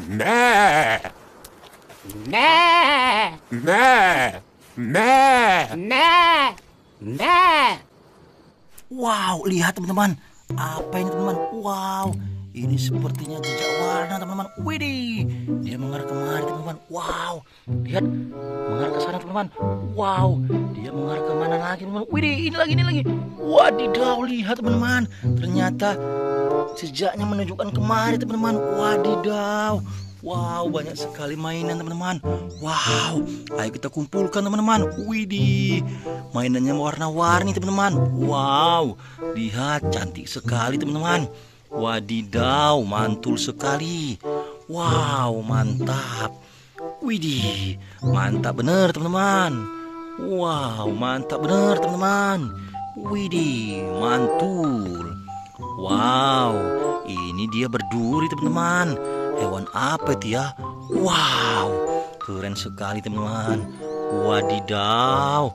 Nah, Nah, nah, nah. nah, nah. Wow, lihat teman-teman. Apa ini teman-teman? Wow, ini sepertinya jejak warna teman-teman. Widih, dia mengarah kemari teman-teman. Wow, lihat mengarah ke sana teman-teman. Wow, dia mengarah ke mana lagi teman-teman? Widih, ini lagi, ini lagi. Wadidaw, lihat teman-teman. Ternyata jejaknya menunjukkan kemari teman-teman. Wadidaw. Wow, banyak sekali mainan teman-teman. Wow, ayo kita kumpulkan teman-teman. Widih, mainannya warna-warni teman-teman. Wow, lihat cantik sekali teman-teman. Wadidaw, mantul sekali. Wow, mantap. Widih, mantap bener teman-teman. Wow, mantap bener teman-teman. Widih, mantul. Ini dia berduri teman-teman. Hewan apa itu ya? Wow, keren sekali teman-teman. Wadidaw,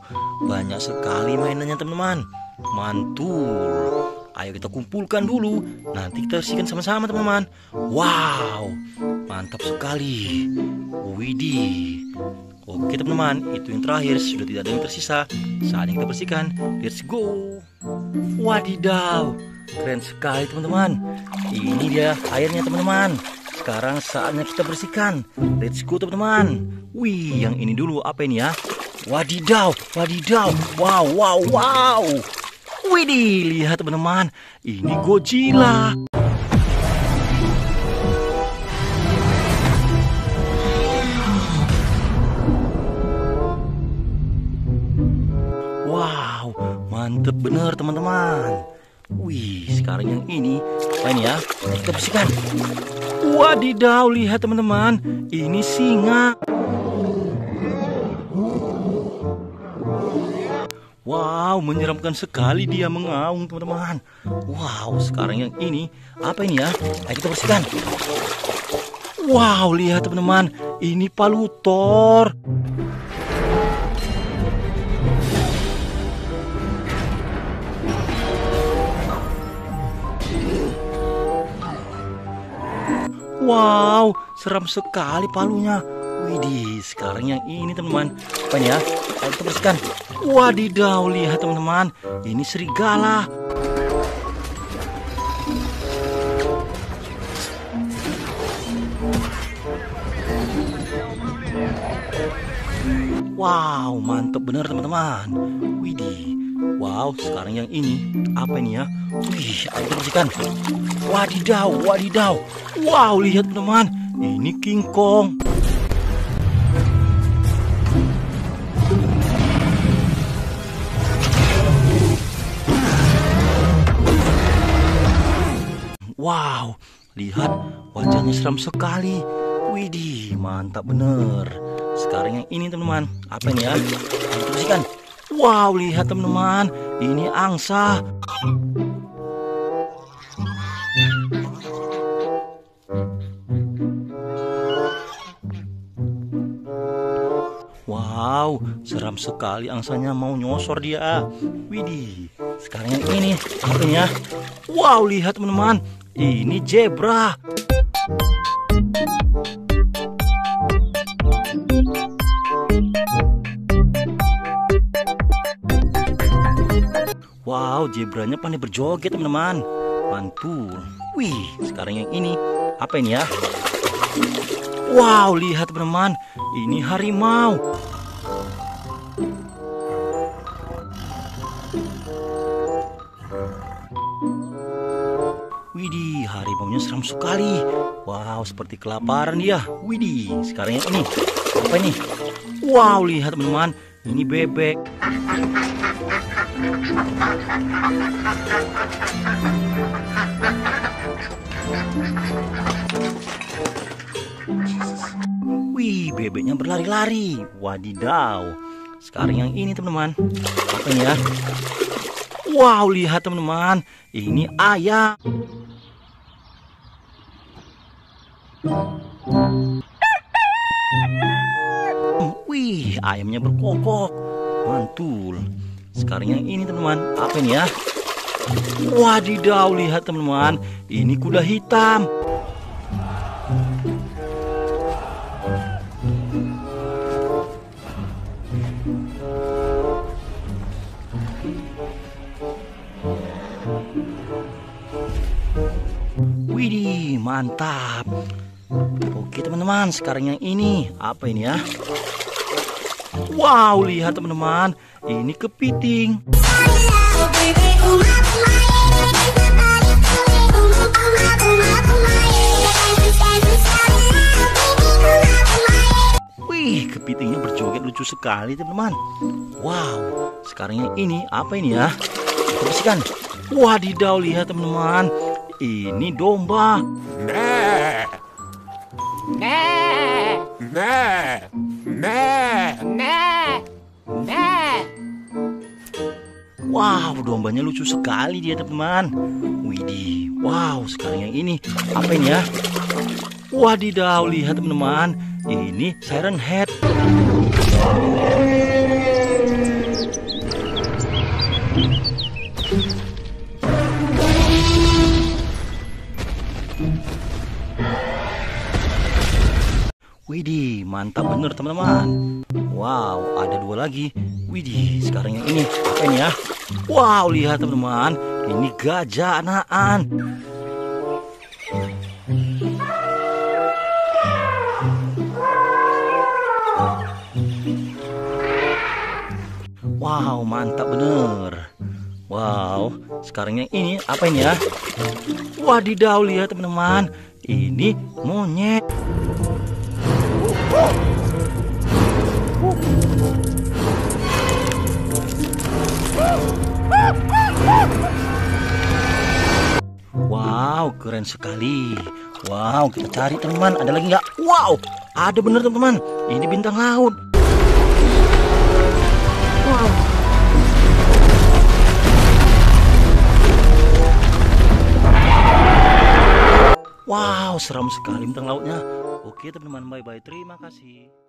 banyak sekali mainannya teman-teman. Mantul. Ayo kita kumpulkan dulu. Nanti kita bersihkan sama-sama teman-teman. Wow, mantap sekali. Widih. Oke teman-teman, itu yang terakhir. Sudah tidak ada yang tersisa. Saatnya kita bersihkan. Let's go. Wadidaw, keren sekali teman-teman. Ini dia airnya teman-teman. Sekarang saatnya kita bersihkan. Let's go teman-teman. Wih, yang ini dulu apa ini ya? Wadidaw, wadidaw. Wow, wow, wow. Widih, lihat teman-teman. Ini Godzilla. Mantep bener teman-teman. Wih, sekarang yang ini apa ini ya? Kita bersihkan. Wadidaw, lihat teman-teman. Ini singa. Wow, menyeramkan sekali dia mengaung teman-teman. Wow, sekarang yang ini apa ini ya? Ayo kita bersihkan. Wow, lihat teman-teman. Ini palutor. Wow, seram sekali palunya. Widih, sekarang yang ini teman-teman. Apa ya? Ayo bersihkan. Wadidaw, lihat teman-teman. Ini serigala. Wow, mantep bener teman-teman. Widih. Wow, sekarang yang ini apa ini ya? Wih, kita bersihkan. Wadidaw, wadidaw. Wow, lihat teman-teman. Ini King Kong. Wow, lihat wajahnya seram sekali. Widih, mantap bener. Sekarang yang ini teman-teman, apa ini ya? Ayo. Wow, lihat teman-teman, ini angsa. Wow, seram sekali angsanya mau nyosor dia. Widih, sekarang yang ini, apa ini ya? Wow, lihat teman-teman, ini zebra. Wow, zebranya pandai berjoget teman-teman. Mantul. Wih, sekarang yang ini, apa ini ya? Wow, lihat teman-teman, ini harimau. Widih, harimaunya seram sekali. Wow, seperti kelaparan dia. Widih, sekarang yang ini. Apa ini? Wow, lihat teman-teman, ini bebek. Wih, bebeknya berlari-lari. Wadidaw. Sekarang yang ini teman-teman. Apa ini ya? Wow, lihat teman-teman. Ini ayam. Wih, ayamnya berkokok. Mantul. Sekarang yang ini teman-teman. Apa ini ya? Wadidaw, lihat teman-teman. Ini kuda hitam. Widih, mantap. Oke teman-teman, sekarang yang ini. Apa ini ya? Wow, lihat teman-teman, ini kepiting. Wih, kepitingnya berjoget lucu sekali teman-teman. Wow, sekarang yang ini apa ini ya? Kita bersihkan. Wadidaw, lihat teman-teman. Ini domba. Meh. Meh. Meh. Meh. Meh. Meh. Wow, dombanya lucu sekali dia teman-teman. Widih, wow, sekarang yang ini apa ini ya? Wadidaw, lihat teman-teman. Ini siren head. Widih, mantap bener teman-teman. Wow, ada dua lagi. Widih, sekarang yang ini apa ini ya? Wow, lihat teman-teman, ini gajah anakan. Wow, mantap bener. Wow, sekarang yang ini apa ini ya? Wadidaw, lihat teman-teman, ini monyet. Wow, keren sekali. Wow, kita cari teman. Ada lagi nggak? Wow, ada bener teman-teman. Ini bintang laut. Wow. Wow, seram sekali bintang lautnya. Oke teman-teman, bye-bye. Terima kasih.